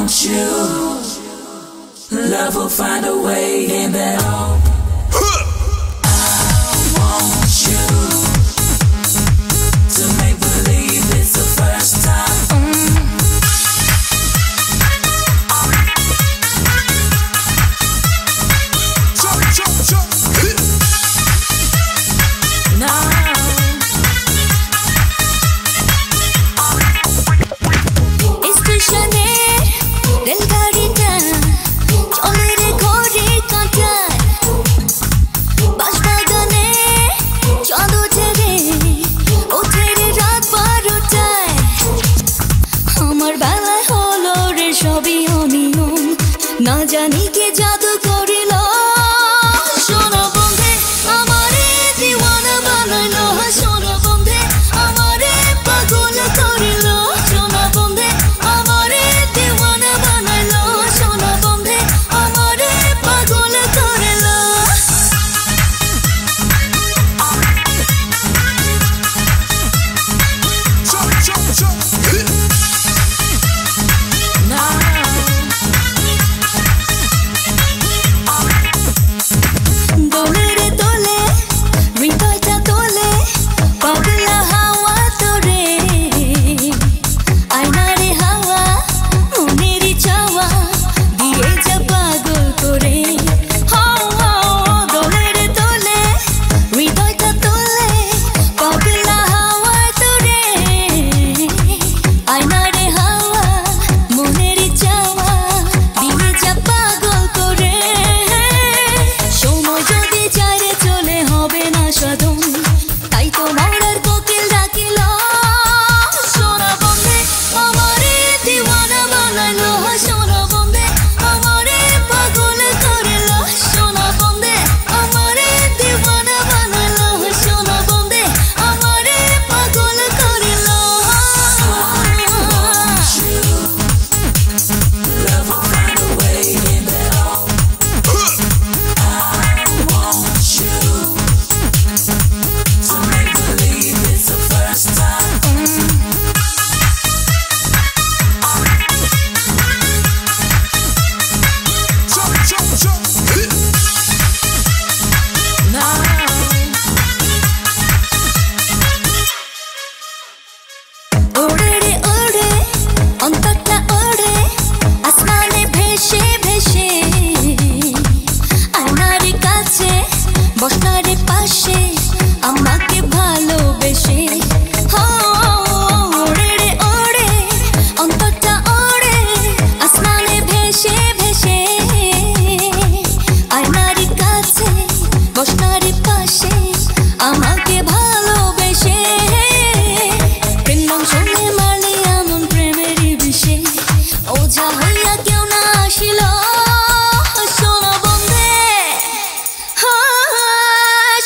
don't you? Love will find a way in that. कभी ना जानी के जा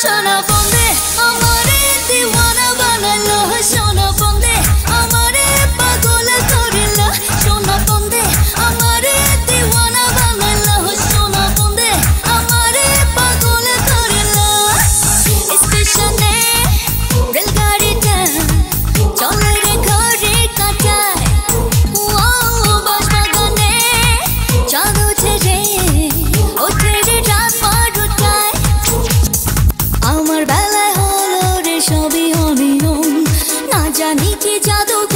turn off 家都